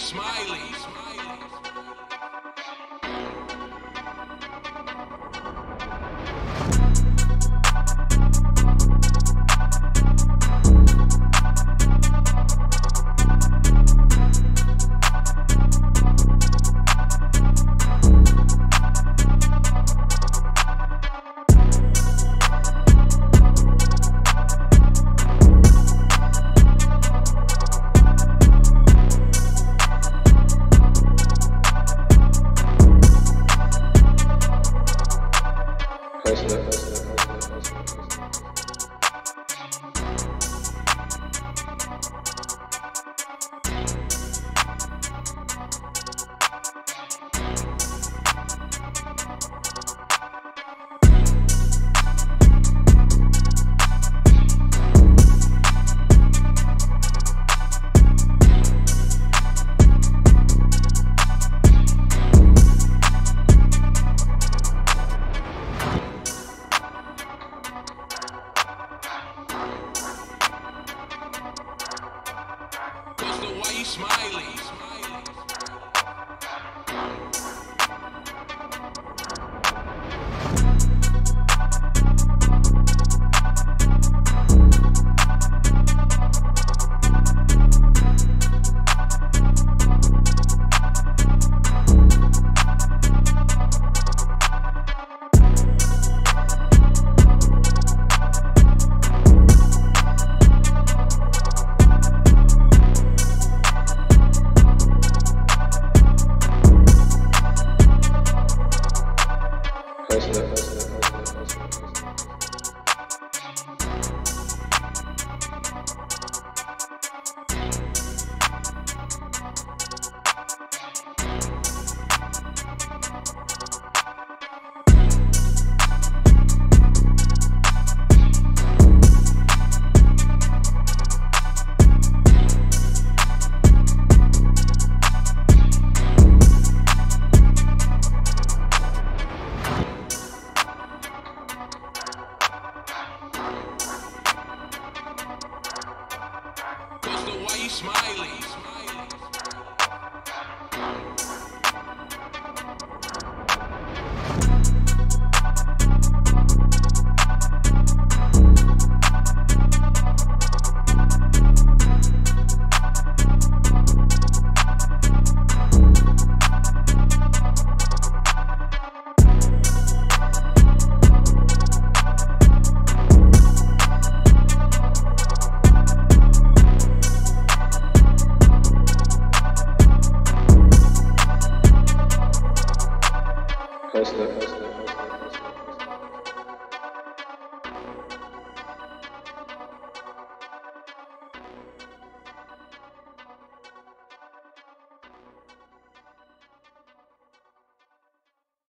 you smiling? Buster, why you